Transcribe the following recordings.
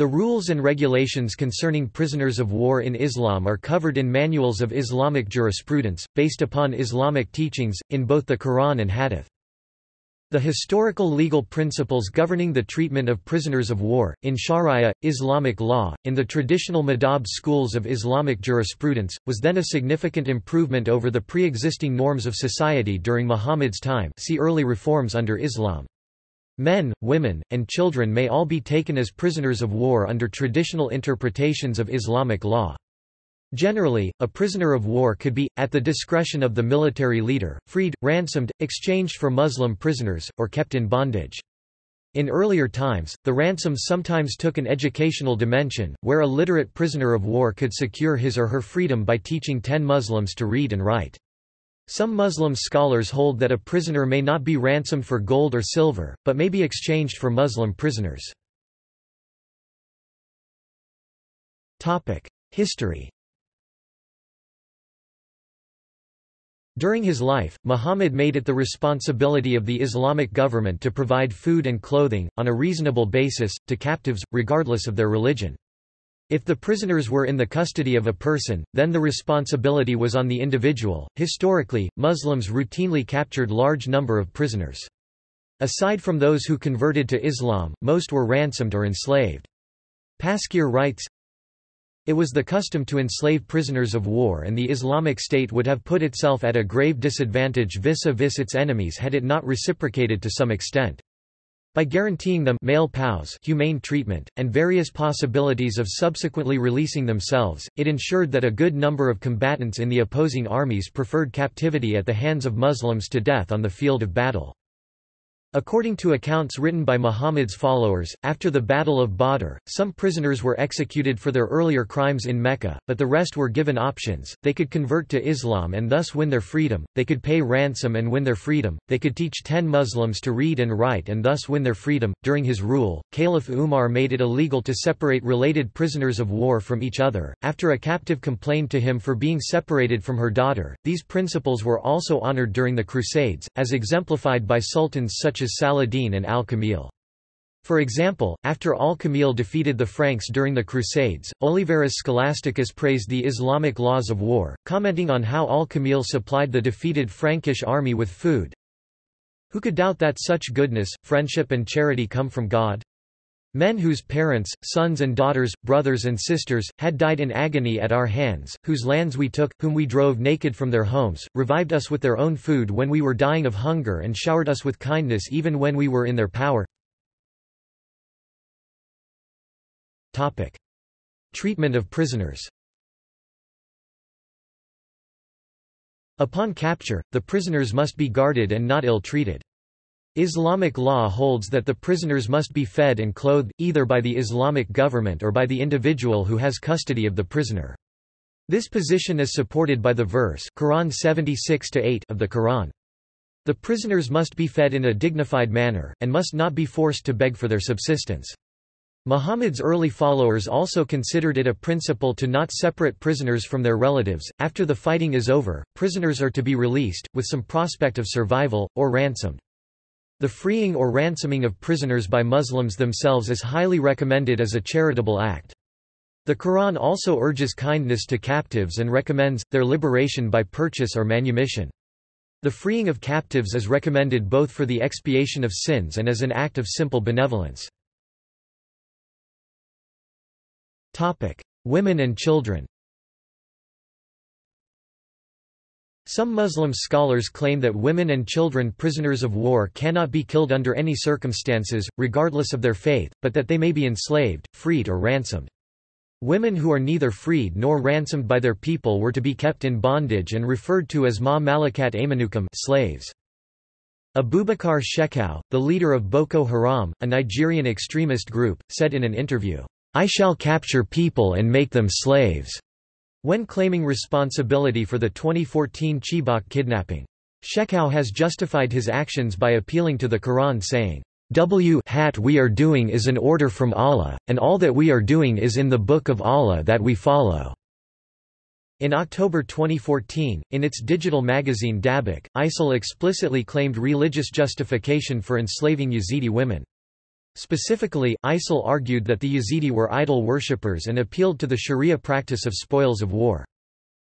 The rules and regulations concerning prisoners of war in Islam are covered in manuals of Islamic jurisprudence, based upon Islamic teachings, in both the Quran and Hadith. The historical legal principles governing the treatment of prisoners of war, in Sharia, Islamic law, in the traditional madhab schools of Islamic jurisprudence, was then a significant improvement over the pre-existing norms of society during Muhammad's time see early reforms under Islam. Men, women, and children may all be taken as prisoners of war under traditional interpretations of Islamic law. Generally, a prisoner of war could be, at the discretion of the military leader, freed, ransomed, exchanged for Muslim prisoners, or kept in bondage. In earlier times, the ransoms sometimes took an educational dimension, where a literate prisoner of war could secure his or her freedom by teaching ten Muslims to read and write. Some Muslim scholars hold that a prisoner may not be ransomed for gold or silver, but may be exchanged for Muslim prisoners. History During his life, Muhammad made it the responsibility of the Islamic government to provide food and clothing, on a reasonable basis, to captives, regardless of their religion. If the prisoners were in the custody of a person, then the responsibility was on the individual. Historically, Muslims routinely captured large number of prisoners. Aside from those who converted to Islam, most were ransomed or enslaved. Pasquier writes, It was the custom to enslave prisoners of war and the Islamic State would have put itself at a grave disadvantage vis-a-vis -vis its enemies had it not reciprocated to some extent. By guaranteeing them male POWs humane treatment, and various possibilities of subsequently releasing themselves, it ensured that a good number of combatants in the opposing armies preferred captivity at the hands of Muslims to death on the field of battle. According to accounts written by Muhammad's followers, after the Battle of Badr, some prisoners were executed for their earlier crimes in Mecca, but the rest were given options, they could convert to Islam and thus win their freedom, they could pay ransom and win their freedom, they could teach ten Muslims to read and write and thus win their freedom. During his rule, Caliph Umar made it illegal to separate related prisoners of war from each other. After a captive complained to him for being separated from her daughter, these principles were also honored during the Crusades, as exemplified by sultans such as Saladin and al-Kamil. For example, after al-Kamil defeated the Franks during the Crusades, Oliverus Scholasticus praised the Islamic laws of war, commenting on how al-Kamil supplied the defeated Frankish army with food. Who could doubt that such goodness, friendship and charity come from God? Men whose parents, sons and daughters, brothers and sisters, had died in agony at our hands, whose lands we took, whom we drove naked from their homes, revived us with their own food when we were dying of hunger and showered us with kindness even when we were in their power. Topic. Treatment of prisoners Upon capture, the prisoners must be guarded and not ill-treated. Islamic law holds that the prisoners must be fed and clothed, either by the Islamic government or by the individual who has custody of the prisoner. This position is supported by the verse Quran 76 of the Quran. The prisoners must be fed in a dignified manner, and must not be forced to beg for their subsistence. Muhammad's early followers also considered it a principle to not separate prisoners from their relatives. After the fighting is over, prisoners are to be released, with some prospect of survival, or ransomed. The freeing or ransoming of prisoners by Muslims themselves is highly recommended as a charitable act. The Quran also urges kindness to captives and recommends, their liberation by purchase or manumission. The freeing of captives is recommended both for the expiation of sins and as an act of simple benevolence. Women and children Some Muslim scholars claim that women and children prisoners of war cannot be killed under any circumstances, regardless of their faith, but that they may be enslaved, freed or ransomed. Women who are neither freed nor ransomed by their people were to be kept in bondage and referred to as ma malakat aymanukum slaves. Abubakar Shekau, the leader of Boko Haram, a Nigerian extremist group, said in an interview, I shall capture people and make them slaves. When claiming responsibility for the 2014 Chibok kidnapping. Shekau has justified his actions by appealing to the Quran saying, W hat we are doing is an order from Allah, and all that we are doing is in the Book of Allah that we follow." In October 2014, in its digital magazine Dabiq, ISIL explicitly claimed religious justification for enslaving Yazidi women. Specifically, ISIL argued that the Yazidi were idol worshippers and appealed to the Sharia practice of spoils of war.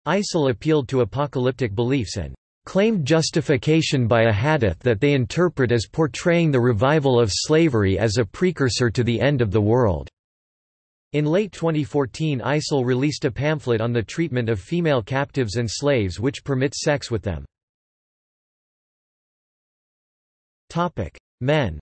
ISIL appealed to apocalyptic beliefs and claimed justification by a hadith that they interpret as portraying the revival of slavery as a precursor to the end of the world. In late 2014 ISIL released a pamphlet on the treatment of female captives and slaves which permits sex with them. Men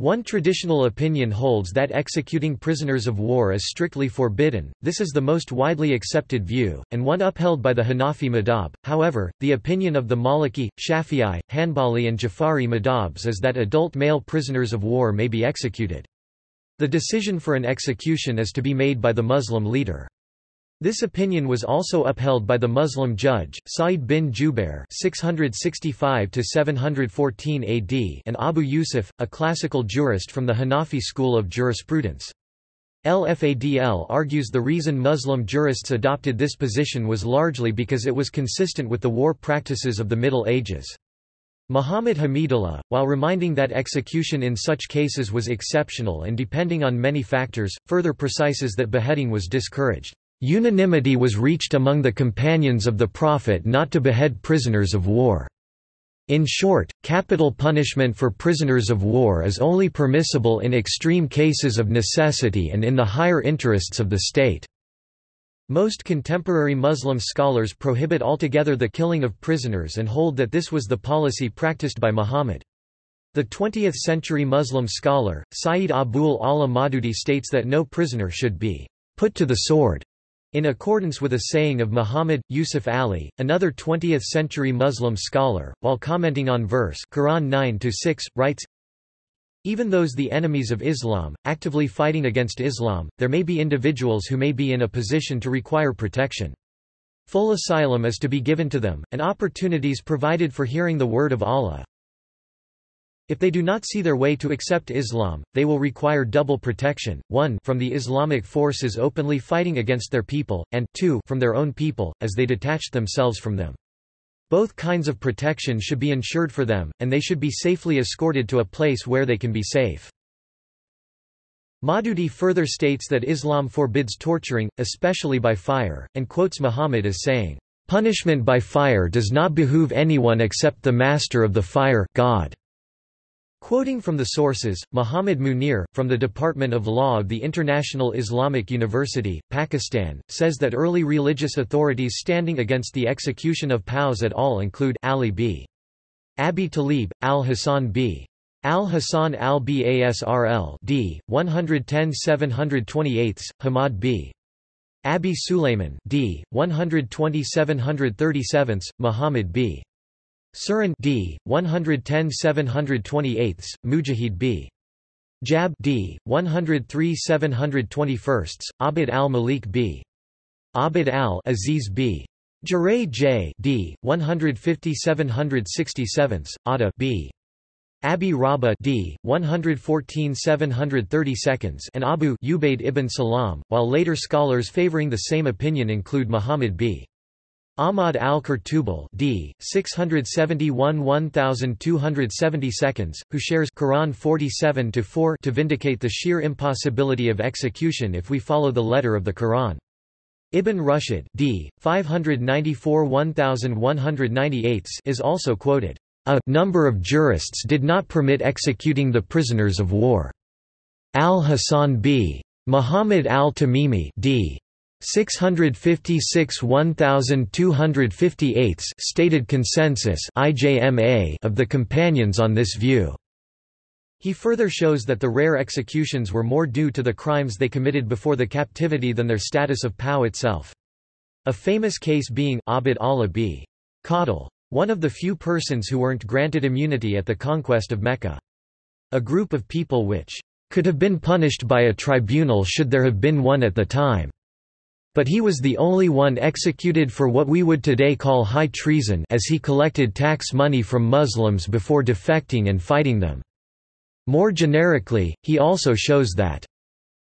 One traditional opinion holds that executing prisoners of war is strictly forbidden, this is the most widely accepted view, and one upheld by the Hanafi madhab. However, the opinion of the Maliki, Shafi'i, Hanbali and Jafari madhabs is that adult male prisoners of war may be executed. The decision for an execution is to be made by the Muslim leader. This opinion was also upheld by the Muslim judge, Sa'id bin Jubair (665–714 AD) and Abu Yusuf, a classical jurist from the Hanafi school of jurisprudence. El Fadl argues the reason Muslim jurists adopted this position was largely because it was consistent with the war practices of the Middle Ages. Muhammad Hamidullah, while reminding that execution in such cases was exceptional and depending on many factors, further precises that beheading was discouraged. Unanimity was reached among the companions of the Prophet not to behead prisoners of war. In short, capital punishment for prisoners of war is only permissible in extreme cases of necessity and in the higher interests of the state. Most contemporary Muslim scholars prohibit altogether the killing of prisoners and hold that this was the policy practiced by Muhammad. The 20th-century Muslim scholar, Sayyid Abul Ala Maududi states that no prisoner should be put to the sword in accordance with a saying of Muhammad, Yusuf Ali, another 20th-century Muslim scholar, while commenting on verse Quran 9-6, writes, Even those the enemies of Islam, actively fighting against Islam, there may be individuals who may be in a position to require protection. Full asylum is to be given to them, and opportunities provided for hearing the word of Allah. If they do not see their way to accept Islam, they will require double protection, 1 from the Islamic forces openly fighting against their people, and 2 from their own people, as they detached themselves from them. Both kinds of protection should be ensured for them, and they should be safely escorted to a place where they can be safe. Maududi further states that Islam forbids torturing, especially by fire, and quotes Muhammad as saying, "...punishment by fire does not behoove anyone except the master of the fire God." Quoting from the sources, Muhammad Munir, from the Department of Law of the International Islamic University, Pakistan, says that early religious authorities standing against the execution of POWs at all include Ali b. Abi Talib, al-Hasan b. Al-Hasan al-Basri d. 110 728, Hammad b. Abi Sulayman d. 120 737, Muhammad b. Sirin d. 110 728, Mujahid b. Jabr d. 103 721, Abd al-Malik b. Abd al-Aziz b. Jaray j. d. 150 767, Ata b. Abi Rabah d. 114 732 and Abu Ubaid ibn Salam, while later scholars favoring the same opinion include Muhammad b. Ahmad al-Qurtubi d. 671-1270 who shares Quran 47-4 to vindicate the sheer impossibility of execution if we follow the letter of the Quran. Ibn Rushd d. 594-1198 is also quoted. A number of jurists did not permit executing the prisoners of war. Al-Hasan b. Muhammad al-Tamimi d. 656 1258 stated consensus IJMA of the companions on this view. He further shows that the rare executions were more due to the crimes they committed before the captivity than their status of POW itself. A famous case being Abd Allah b. Qadil, one of the few persons who weren't granted immunity at the conquest of Mecca. A group of people which could have been punished by a tribunal should there have been one at the time. But he was the only one executed for what we would today call high treason as he collected tax money from Muslims before defecting and fighting them. More generically, he also shows that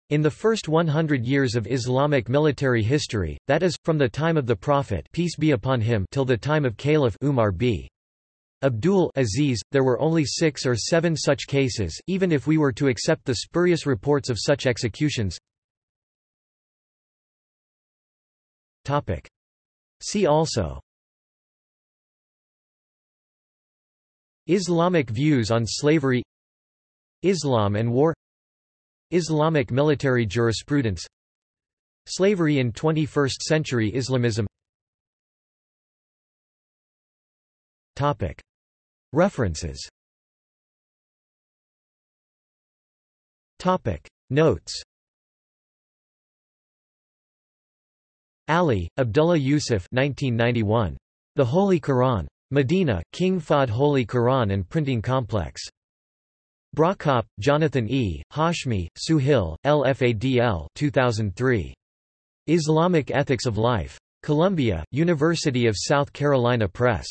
in the first 100 years of Islamic military history, that is, from the time of the Prophet peace be upon him till the time of Caliph Umar b. Abdul Aziz, there were only six or seven such cases, even if we were to accept the spurious reports of such executions. See also. Islamic views on slavery. Islam and war. Islamic military jurisprudence. Slavery in 21st century Islamism. References. Notes Ali, Abdullah Yusuf 1991. The Holy Quran. Medina, King Fahd Holy Quran and Printing Complex. Brockopp, Jonathan E., Hashmi, Suhail, El Fadl 2003. Islamic Ethics of Life. Columbia, University of South Carolina Press.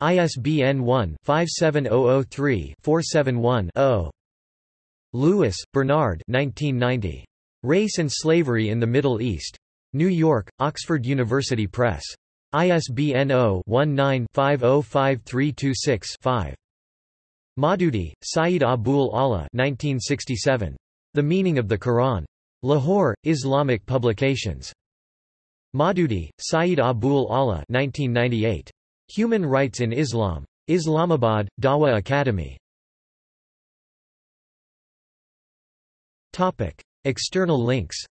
ISBN 1-57003-471-0. Lewis, Bernard 1990. Race and Slavery in the Middle East. New York, Oxford University Press. ISBN 0-19-505326-5. Maududi, Saeed Abul Ala 1967. The Meaning of the Quran. Lahore, Islamic Publications. Maududi, Saeed Abul Ala 1998. Human Rights in Islam. Islamabad, Dawa Academy. External links